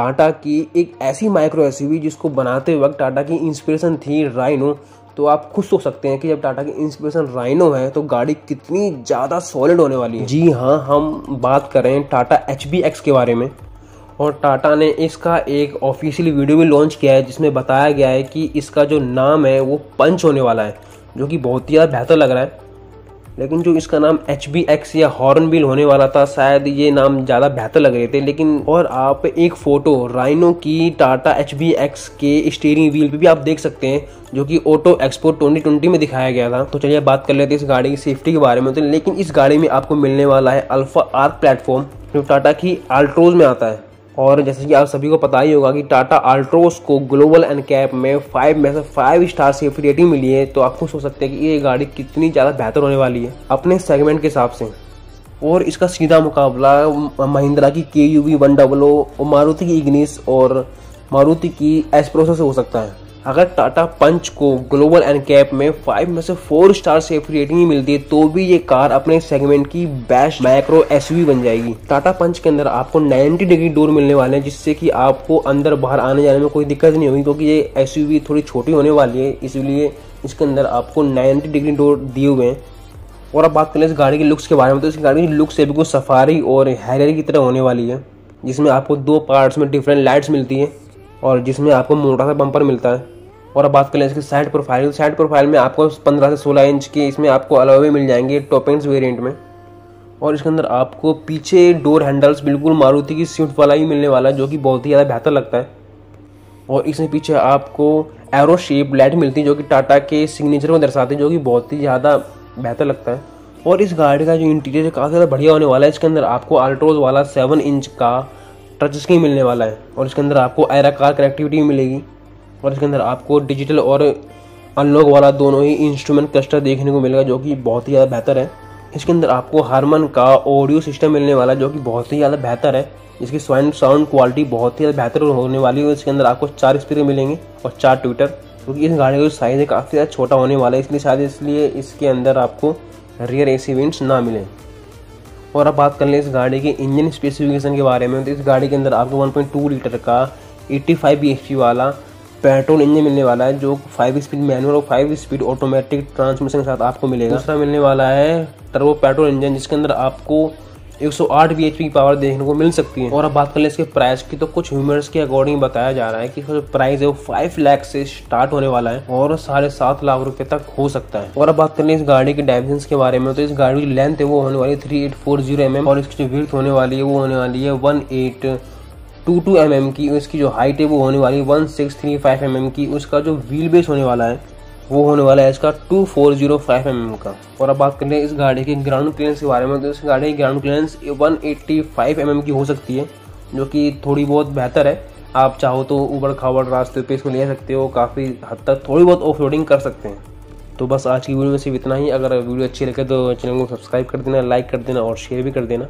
टाटा की एक ऐसी माइक्रो एस जिसको बनाते वक्त टाटा की इंस्पिरेशन थी राइनो तो आप खुद सोच सकते हैं कि जब टाटा की इंस्पिरेशन राइनो है तो गाड़ी कितनी ज़्यादा सॉलिड होने वाली है। जी हाँ हम बात करें टाटा एच के बारे में, और टाटा ने इसका एक ऑफिशियल वीडियो भी लॉन्च किया है, जिसमें बताया गया है कि इसका जो नाम है, वो पंच होने वाला है, जो कि बहुत ही ज़्यादा बेहतर लग रहा है। लेकिन जो इसका नाम H B X or horn hornbill होने वाला था, शायद ये नाम ज़्यादा बेहतर लग रहे थे। लेकिन और आप एक फ़ोटो राइनो की टाटा एच बी एक्स के स्टीयरिंग व्हील पे भी आप देख सकते हैं, जो कि ऑटो एक्सपो 2020 में दिखाया गया था। तो चलिए बात कर लेते हैं इस गाड़ी की सेफ्टी के बारे में। तो लेकिन इस गाड़ी में आपको मिलने वाला है अल्फ़ा आर्क प्लेटफॉर्म जो टाटा की आल्ट्रोज में आता है। और जैसे कि आप सभी को पता ही होगा कि टाटा अल्ट्रोस को ग्लोबल एंड कैप में फाइव में से फाइव स्टार सेफ्टी रेटिंग मिली है तो आप खुद हो सकते हैं कि ये गाड़ी कितनी ज़्यादा बेहतर होने वाली है, अपने सेगमेंट के हिसाब से। और इसका सीधा मुकाबला, महिंद्रा की K U V one double O Maruti की इग्निस और मारुति की एसप्रोसो से हो सकता है। अगर टाटा पंच को ग्लोबल एंड कैप में फाइव में से फोर स्टार सेफ्टी रेटिंग मिलती है तो भी ये कार अपने सेगमेंट की बेस्ट माइक्रो एसयूवी बन जाएगी। टाटा पंच के अंदर आपको 90 डिग्री डोर मिलने वाले हैं, जिससे कि आपको अंदर बाहर आने जाने में कोई दिक्कत नहीं होगी, क्योंकि ये एसयूवी थोड़ी छोटी होने वाली है, इसलिए इसके अंदर आपको नाइन्टी डिग्री डोर दिए हुए हैं। और अब बात करें इस गाड़ी के लुक्स के बारे में तो इस गाड़ी की लुक्स बिल्कुल सफारी और हैरियर की तरह होने वाली है, जिसमें आपको दो पार्ट्स में डिफरेंट लाइट्स मिलती हैं, और जिसमें आपको मोटा सा बम्पर मिलता है। और अब बात कर लें इसकी साइड प्रोफ़ाइल साइड प्रोफ़ाइल में आपको 15 से 16 इंच के इसमें आपको अलवे मिल जाएँगे टॉप एंड वेरिएंट में। और इसके अंदर आपको पीछे डोर हैंडल्स बिल्कुल मारुति की स्विफ्ट वाला ही मिलने वाला है, जो कि बहुत ही ज़्यादा बेहतर लगता है। और इसमें पीछे आपको एरो शेप लाइट मिलती है, जो कि टाटा के सिग्नेचर में दर्शाते हैं, जो कि बहुत ही ज़्यादा बेहतर लगता है। और इस गाड़ी का जो इंटीरियर काफ़ी ज़्यादा बढ़िया होने वाला है। इसके अंदर आपको अल्ट्रोज वाला सेवन इंच का टच स्क्रीन मिलने वाला है। और इसके अंदर आपको एरा कार कनेक्टिविटी मिलेगी। और इसके अंदर आपको डिजिटल और अनलॉक वाला दोनों ही इंस्ट्रूमेंट क्लस्टर देखने को मिलेगा, जो कि बहुत ही ज़्यादा बेहतर है। इसके अंदर आपको हारमन का ऑडियो सिस्टम मिलने वाला, जो कि बहुत ही ज़्यादा बेहतर है। इसकी साउंड साउंड क्वालिटी बहुत ही ज़्यादा बेहतर होने वाली है इसके अंदर आपको चार स्पीकर मिलेंगे और चार ट्विटर क्योंकि इस गाड़ी का साइज़ है काफ़ी ज़्यादा छोटा होने वाला है। इसलिए शायद इसलिए इसके अंदर आपको रियर ए सी ना मिले। और अब बात कर लें इस गाड़ी के इंजन स्पेसिफिकेशन के बारे में तो इस गाड़ी के अंदर आपको 1.2 लीटर का 85 फाइव वाला पेट्रोल इंजन मिलने वाला है, जो फाइव स्पीड मैनुअल और फाइव स्पीड ऑटोमेटिक ट्रांसमिशन के साथ आपको मिलेगा। दूसरा मिलने वाला है टर्बो पेट्रोल इंजन जिसके अंदर आपको 108 bhp की पावर देखने को मिल सकती है। और अब बात कर ले इसके प्राइस की तो कुछ ह्यूमर्स के अकॉर्डिंग बताया जा रहा है कि जो प्राइस है वो फाइव लाख से स्टार्ट होने वाला है और साढ़े सात लाख रुपए तक हो सकता है। और अब बात कर लें इस गाड़ी के डायमेंशन के बारे में तो इस गाड़ी की लेंथ है वो होने वाली three eight four zero M M और इसकी जो विर्थ होने वाली है, वो होने वाली है one eight two two M M की उसकी जो हाइट है वो होने वाली one six three five M M की, उसका जो व्हील बेस होने वाला है, वो होने वाला है इसका two four zero five M M का। और अब बात करें इस गाड़ी के ग्राउंड क्लियरेंस के बारे में तो इस गाड़ी की ground clearance one eighty five M M की हो सकती है, जो कि थोड़ी बहुत बेहतर है। आप चाहो तो ऊबड़ खाबड़ रास्ते पे इसको ले सकते हो, काफ़ी हद तक थोड़ी बहुत ऑफ़ रोडिंग कर सकते हैं। तो बस आज की वीडियो में सिर्फ़ इतना ही, अगर वीडियो अच्छी लगे तो चैनल को सब्सक्राइब कर देना लाइक कर देना और शेयर भी कर देना।